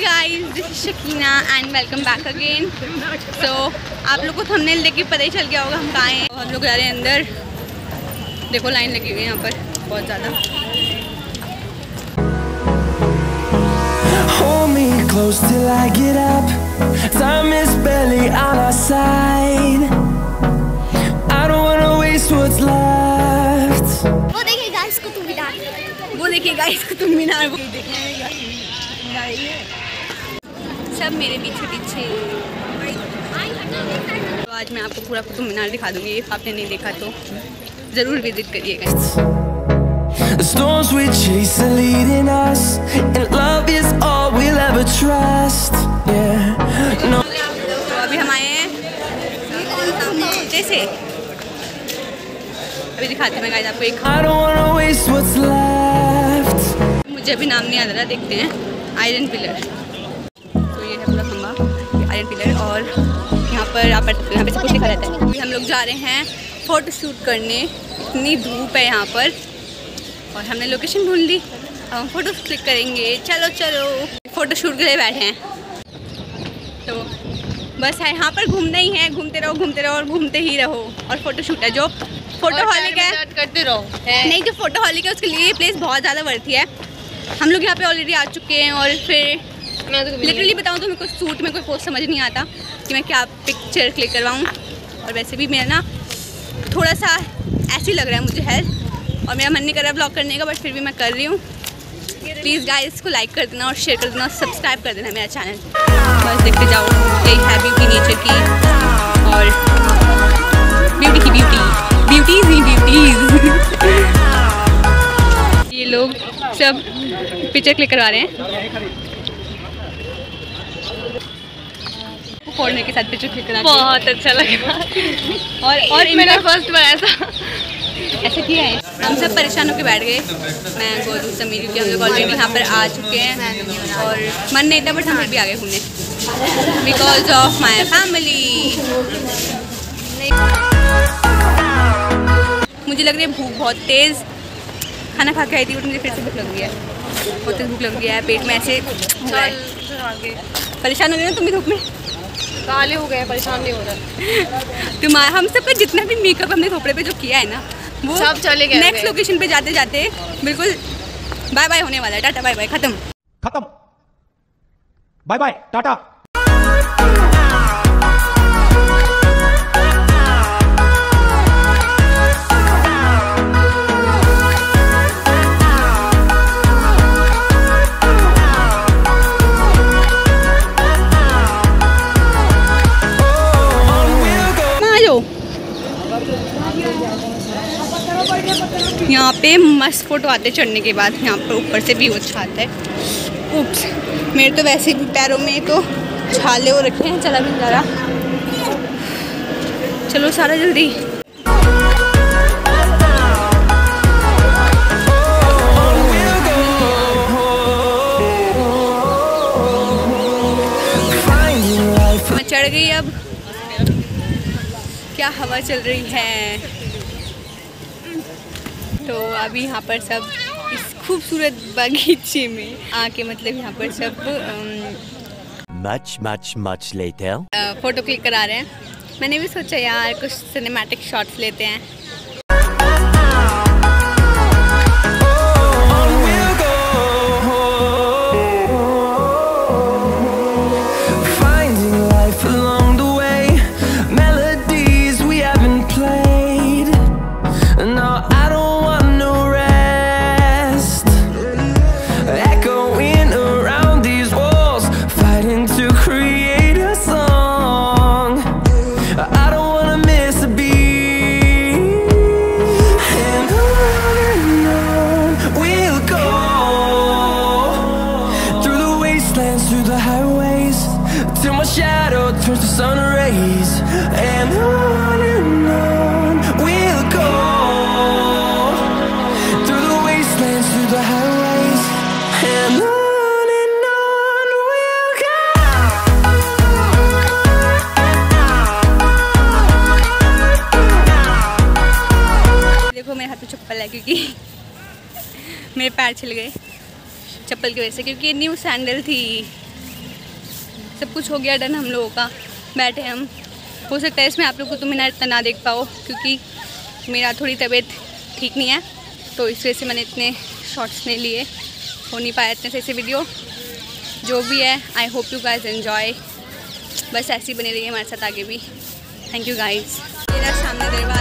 Guys this is Shakina and welcome back again so आप लोग को थंबनेल देख के पता ही चल गया होगा हम कहाँ हैं। हम लोग जा रहे हैं अंदर। देखो लाइन लगी हुई है यहाँ पर बहुत ज़्यादा। Close till I get up. Time is barely on our side. I don't wanna waste what's left. वो देखिए गाइस को तुम डाल वो देखिए गाइस कुतुब मीनार वो सब मेरे पीछे पीछे। तो आज मैं आपको पूरा कुतुब मीनार दिखा दूँगी if आपने नहीं देखा तो। ज़रूर विज़िट करिएगा The storms we chase are leading us, and love is all we'll ever trust. Yeah, no. तो अभी हम आए हैं। नीचे अभी दिखाती हूँ मैं आपको एक I don't wanna waste what's left. मुझे अभी नाम नहीं याद आ रहा देखते हैं। आयरन पिलर लिखा रहता है। अभी हम लोग जा रहे हैं फ़ोटो शूट करने। इतनी धूप है यहाँ पर। और हमने लोकेशन ढूंढ ली। अब हम फ़ोटो क्लिक करेंगे। चलो चलो। फ़ोटो शूट के लिए बैठे हैं। तो बस है यहाँ पर घूमना ही है। घूमते रहो घूमते रहो और घूमते ही रहो। और फ़ोटो शूट है जो फ़ोटो हॉलिक है करते रहो। नहीं जो फ़ोटो हॉलिक है उसके लिए प्लेस बहुत ज़्यादा वर्थी है। हम लोग यहाँ पे ऑलरेडी आ चुके हैं और फिर मैं तो लिटरली बताऊँ तो मेरे को सूट में कोई पोस्ट समझ नहीं आता कि मैं क्या पिक्चर क्लिक करवाऊँ। और वैसे भी मेरा ना थोड़ा सा ऐसे ही लग रहा है मुझे हेल्थ और मेरा मन नहीं कर रहा ब्लॉग करने का बट फिर भी मैं कर रही हूँ। प्लीज़ गाइस को लाइक कर देना और शेयर कर देना और सब्सक्राइब कर देना मेरा चैनल बस देखते जाओ यही है ब्यूटी नेचर की। और ब्यूटी की ब्यूटी ब्यूटीज ही ब्यूटीज ये लोग सब पिक्चर क्लिक करवा रहे हैं। फोड़ने के साथ क्लिक करा बहुत अच्छा लगा। और और मैंने इनका फ़र्स्ट बार ऐसा। ऐसे किया है? हम सब परेशान होकर बैठ गए। मैं गोलू समीर क्योंकि हम लोग ऑलरेडी यहाँ पर आ चुके हैं। और मन नहीं था बट हम फिर भी आ गए घूमने। बिकॉज़ ऑफ़ माई फैमिली मुझे लग रही है भूख बहुत तेज़। खाना खा के आई थी बट मुझे फिर से भूख लग गई है। बहुत तेज़ भूख लग गया है पेट में ऐसे हो रहा है परेशान हो गए ना तुम भी धूप में? काले हो गए परेशान नहीं हो रहा। तुम्हारा हम सबका जितना भी मेकअप हमने खोपड़े पे जो किया है ना वो सब चले गए नेक्स्ट लोकेशन पे जाते जाते बिल्कुल बाय बाय होने वाला है टाटा बाय बाय खत्म। खत्म। Bye bye tata. पे मस्त फ़ोटो आते चढ़ने के बाद, यहाँ पर ऊपर से भी वो अच्छा आता है। उप्स मेरे तो वैसे पैरों में तो छाले हो रखे हैं, चला भी नहीं जा रहा चलो सारा जल्दी। चढ़ गई अब। क्या हवा चल रही है? तो अभी यहाँ पर सब इस खूबसूरत बगीचे में आके मतलब यहाँ पर सब मच Much, मच लेते हैं फ़ोटो क्लिक करा रहे हैं। मैंने भी सोचा यार कुछ सिनेमैटिक शॉट्स लेते हैं। मेरे हाथ में चप्पल है क्योंकि मेरे पैर छिल गए चप्पल की वजह से, क्योंकि न्यू सैंडल थी। सब कुछ हो गया डन हम लोगों का। बैठे हम। हो सकता है इसमें आप लोग को तो तुम इतना ना देख पाओ, क्योंकि मेरा थोड़ी तबीयत ठीक नहीं है तो इस वजह से मैंने इतने शॉर्ट्स नहीं लिए। हो नहीं पाया इतने से ऐसे वीडियो जो भी है I hope you guys enjoy बस ऐसी ही बने रहिए हमारे साथ आगे भी। थैंक यू गाइज़ मेरा सामने दरवाज़ा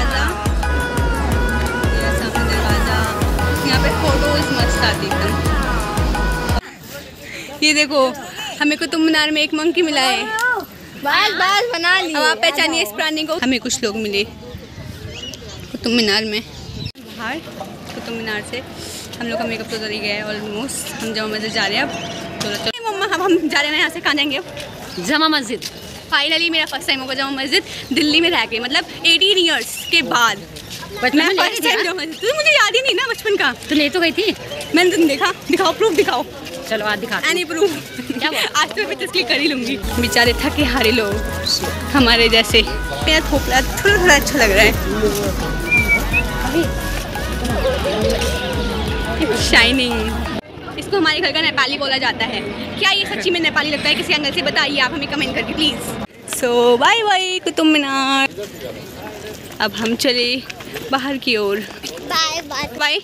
यहाँ पे फ़ोटोज़ मस्त आती एकदम ये देखो हमें कुतुब मीनार में एक मंकी मिला है। बस बस बना ली अब आप पहचानिए इस प्राणी को। हमें कुछ लोग मिले। कुतुब मीनार में। बाहर कुतुब मीनार से। हम लोग का मेकअप तो उतर ही गया है ऑलमोस्ट हम जमा मस्जिद जा रहे हैं अब। चलो चलो। मम्मा अब हम जा रहे हैं यहाँ से कहाँ जाएँगे अब। जमा मस्जिद। फाइनली मेरा फ़र्स्ट टाइम होगा जमा मस्जिद दिल्ली में रह के मतलब 18 इयर्स के बाद। मैं में फ़र्स्ट टाइम थी मस्जिद तुझे मुझे याद ही नहीं ना बचपन का। तू ले तो गई थी। मैंने तुम देखा दिखाओ प्रूफ दिखाओ। चलो आज दिखा एनी प्रूफ आज तो मैं तस्वीर कर ही लूँगी। बेचारे थके हारे लोग। हमारे जैसे। मेरा थोपड़ा थोड़ा थोड़ा अच्छा लग रहा है। शाइनिंग इसको हमारे घर का नेपाली बोला जाता है। क्या ये सच्ची में नेपाली लगता है? किसी एंगल से बताइए आप हमें कमेंट करके please so bye bye Qutub Minar. अब हम चले बाहर की ओर। बाय बाय बाय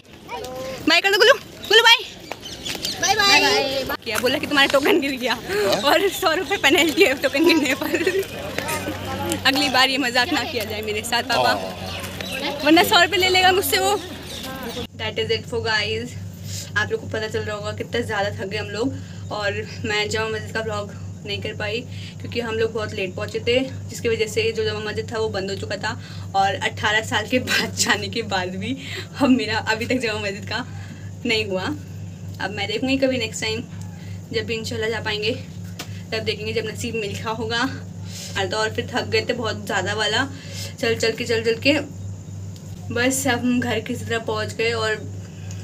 बाय कर दो गुलू गुलू बाय बाय बाय किया बोला कि तुम्हारा टोकन गिर गया। और सौ रुपये पेनल्टी है टोकन गिरने पर। अगली बार ये मज़ाक ना किया जाए मेरे साथ पापा। वरना सौ रुपये ले लेगा मुझसे वो। That is it for guys आप लोग को पता चल रहा होगा कितना ज़्यादा थक गए हम लोग और मैं जामा मस्जिद का ब्लॉग नहीं कर पाई क्योंकि हम लोग बहुत लेट पहुँचे थे, जिसकी वजह से जो जामा मस्जिद था वो बंद हो चुका था और 18 साल के बाद जाने के बाद भी हम मेरा अभी तक जामा मस्जिद का नहीं हुआ। अब मैं देखूँगी कभी नेक्स्ट टाइम जब भी इंशाल्लाह जा पाएँगे, तब देखेंगे जब नसीब में लिखा होगा। और तो और फिर थक गए थे बहुत ज़्यादा वाला चल चल के चल चल के, बस अब हम घर किसी तरह पहुँच गए और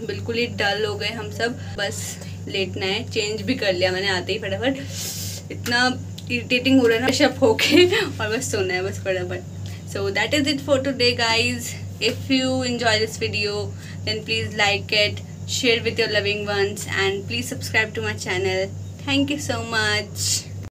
बिल्कुल ही डल हो गए हम सब। बस लेटना है। चेंज भी कर लिया मैंने आते ही फटाफट। इतना इरिटेटिंग हो रहा है ना शप होके। और बस सोना है, बस फटाफट। So that is it for today guys if you enjoy this video then please like it share with your loving ones and please subscribe to my channel thank you so much